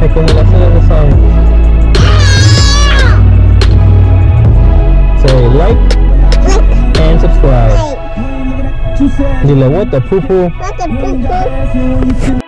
Ay, como la song. Say like and subscribe. Dile what the poo poo. What the poo poo?